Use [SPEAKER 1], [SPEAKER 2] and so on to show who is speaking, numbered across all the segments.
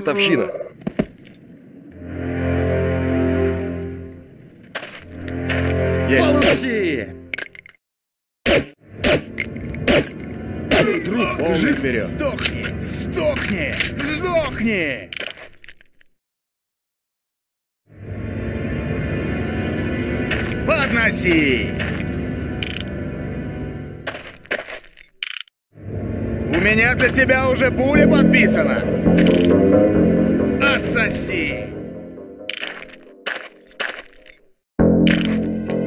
[SPEAKER 1] чертовщина? Есть.
[SPEAKER 2] Получи! Друг, ты жив?
[SPEAKER 1] вперед.
[SPEAKER 2] Сдохни! Сдохни! Сдохни! Подноси! У меня для тебя уже пуля подписана! Отсоси!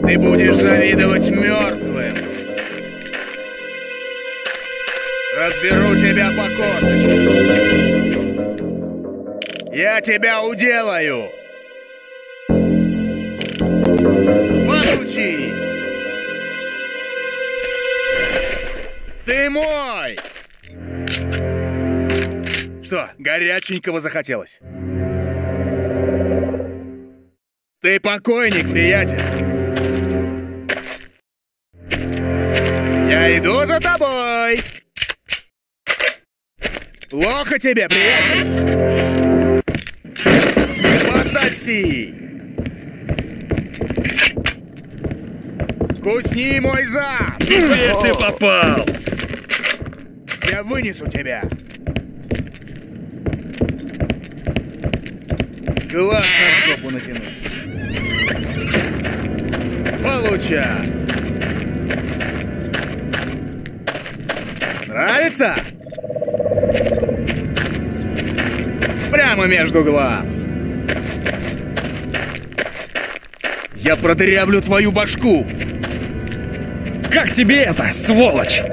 [SPEAKER 2] Ты будешь завидовать мертвым! Разберу тебя по косточкам! Я тебя уделаю! Получи! Ты мой! Что, горяченького захотелось? Ты покойник, приятель! Я иду за тобой! Плохо тебе, приятель! Пососи! Вкусни мой зад!
[SPEAKER 1] Где ты попал?
[SPEAKER 2] Я вынесу тебя! На жопу натянуть. Получай! Нравится? Прямо между глаз. Я продырявлю твою башку.
[SPEAKER 3] Как тебе это, сволочь?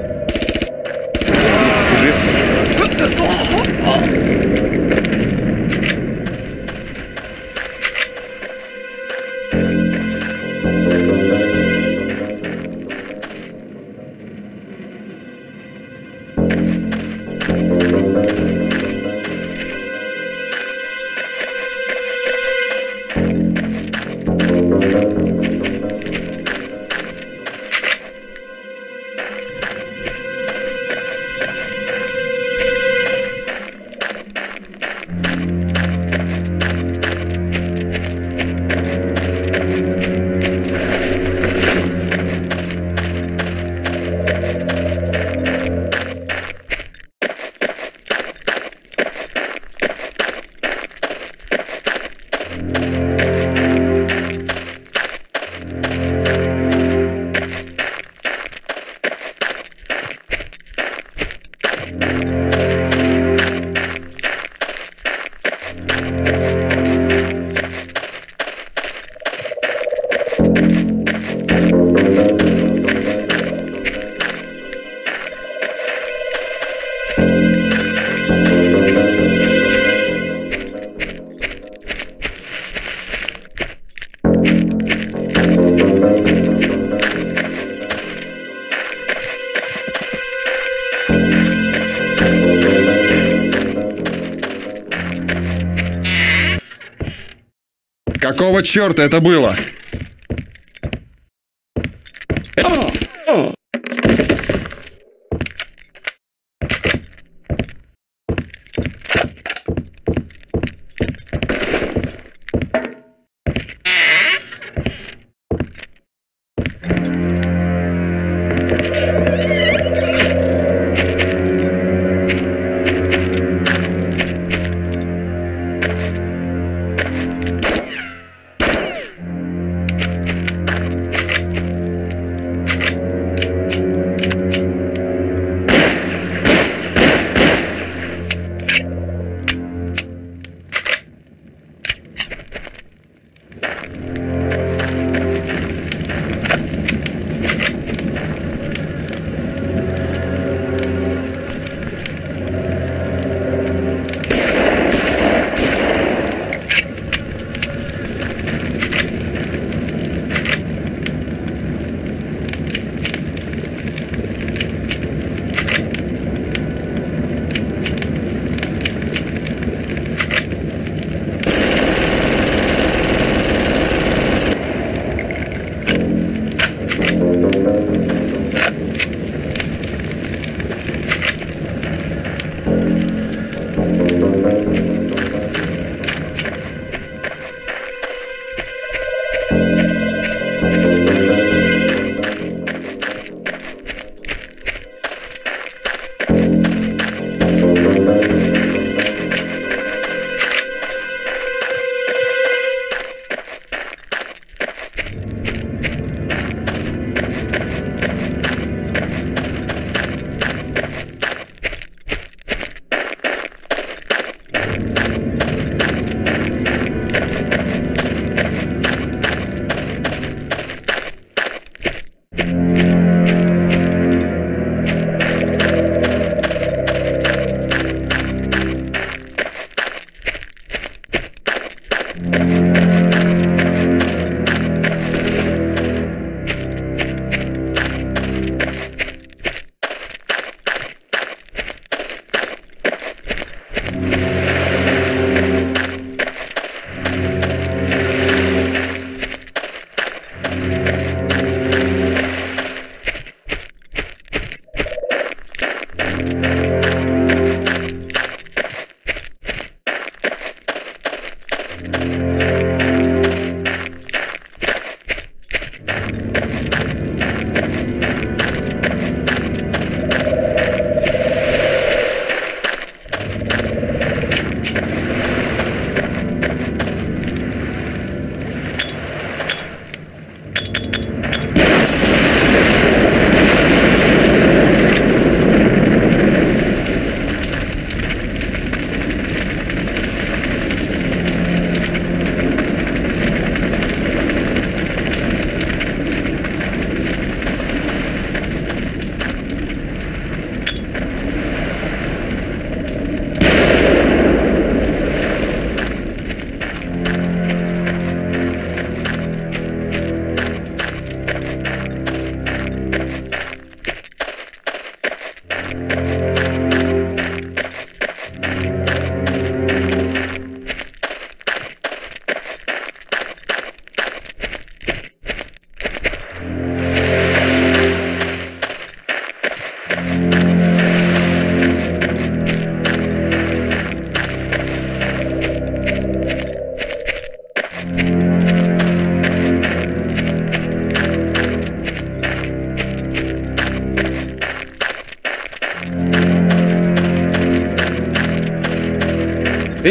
[SPEAKER 3] Какого черта это было?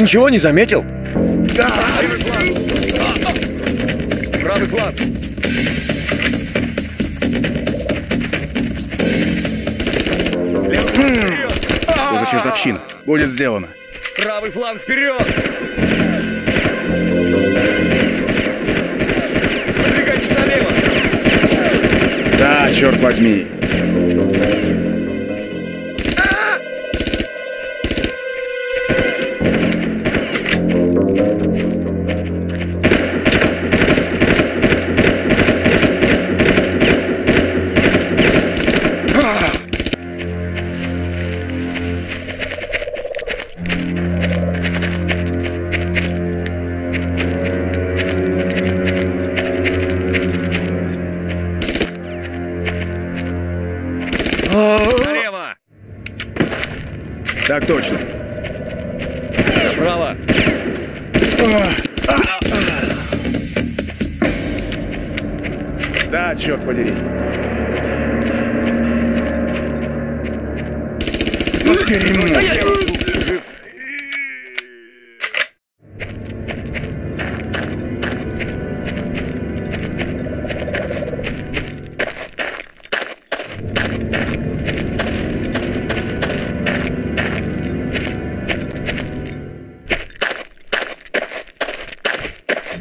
[SPEAKER 2] Ты ничего не заметил? Да! Правый фланг! Правый фланг! Что за чертовщина? Будет сделано.
[SPEAKER 1] Правый фланг вперед!
[SPEAKER 2] Двигайтесь налево! Да, черт возьми.
[SPEAKER 1] Налево!
[SPEAKER 2] Так точно.
[SPEAKER 1] Направо!
[SPEAKER 2] Да, черт подери. Дерьмо.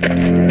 [SPEAKER 2] Что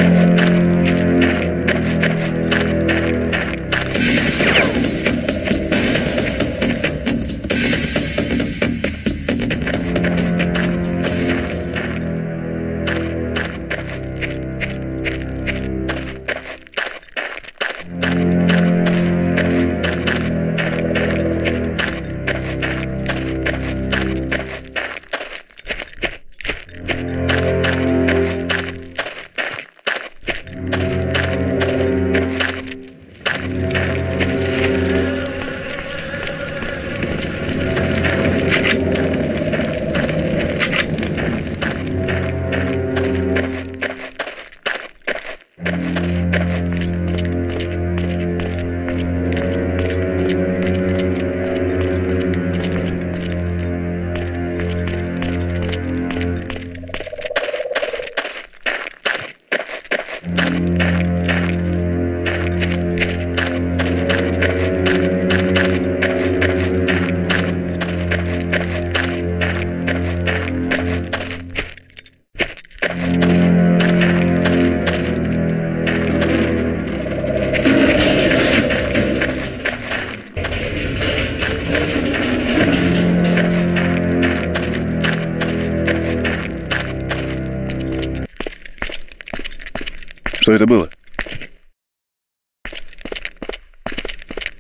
[SPEAKER 2] это было?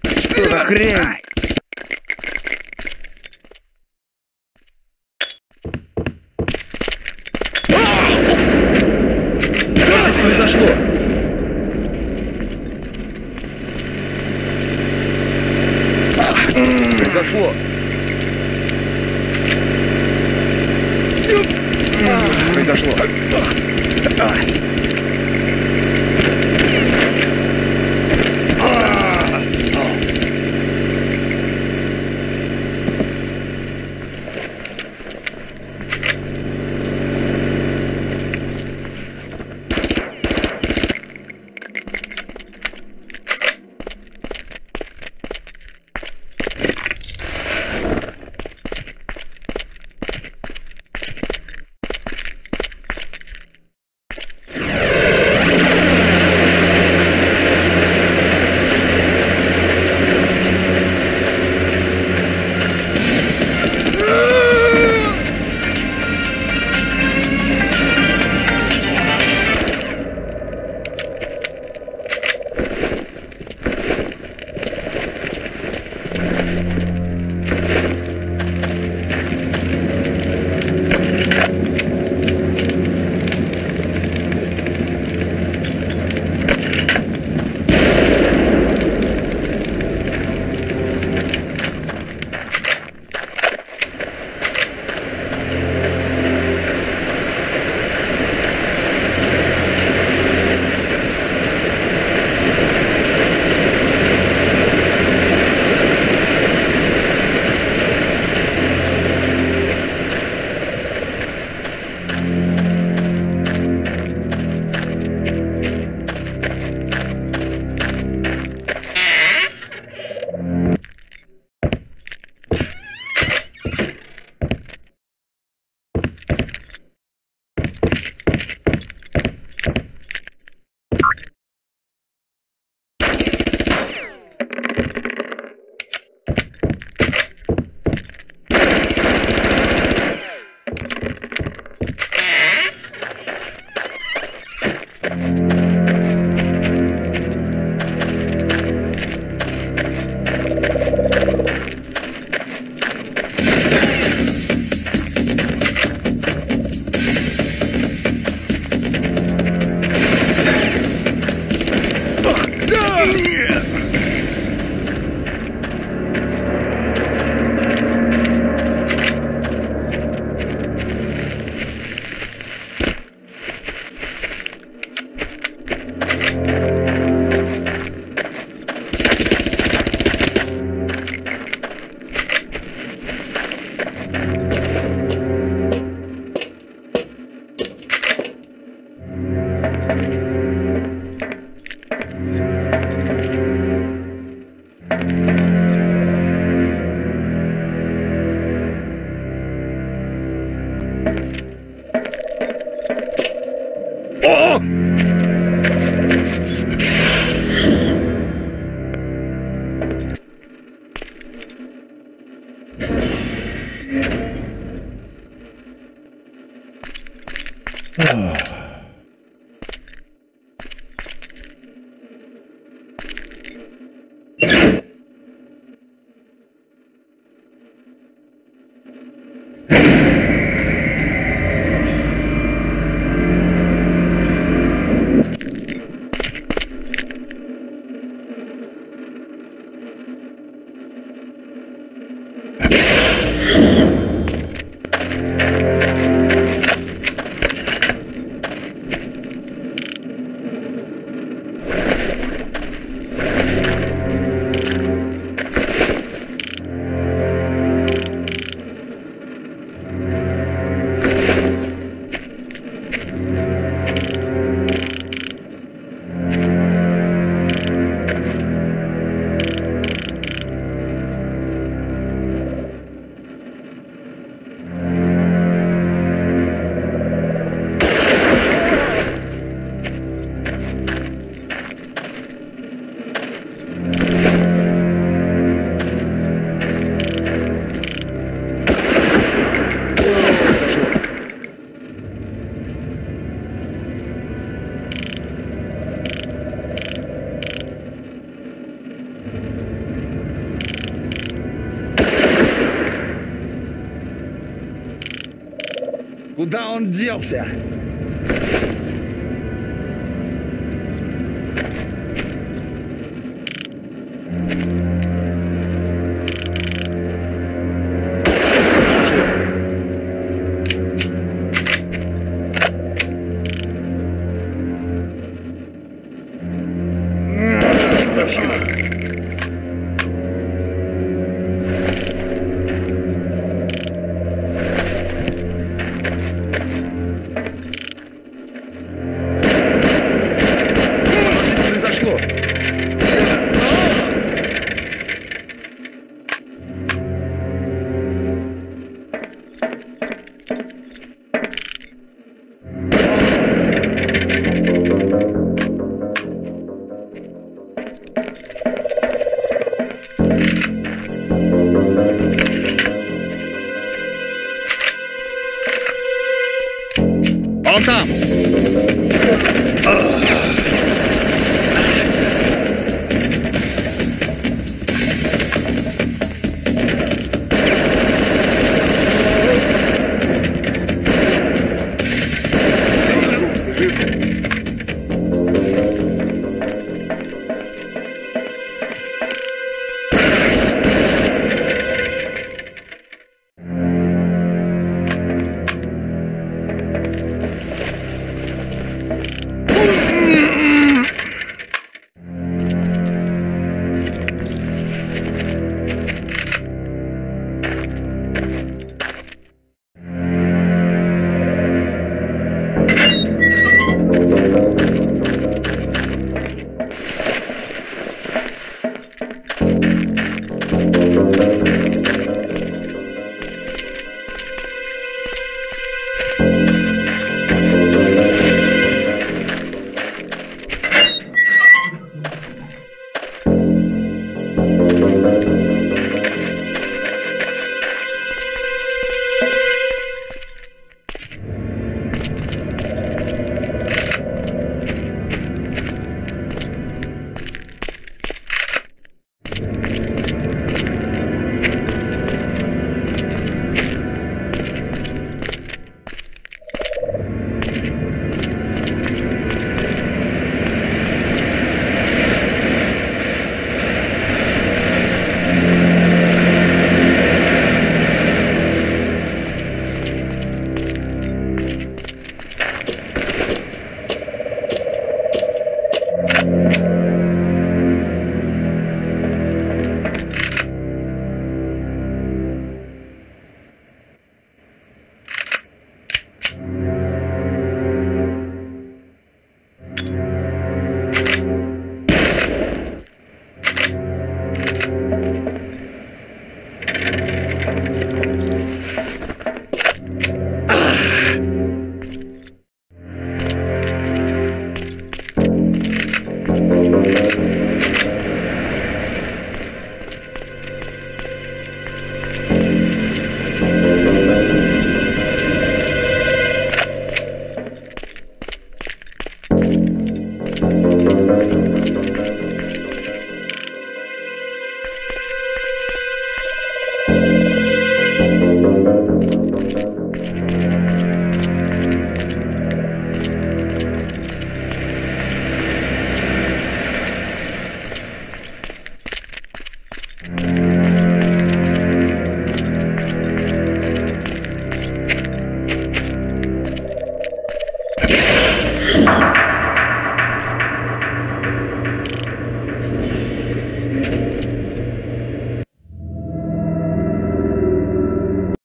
[SPEAKER 2] Что за хрень?
[SPEAKER 1] Произошло. Произошло.
[SPEAKER 2] Куда он делся?
[SPEAKER 1] Произошло. Паршиво.
[SPEAKER 2] Он там!